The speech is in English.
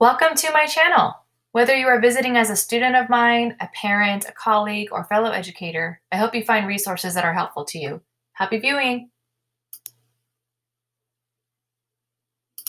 Welcome to my channel. Whether you are visiting as a student of mine, a parent, a colleague, or fellow educator, I hope you find resources that are helpful to you. Happy viewing!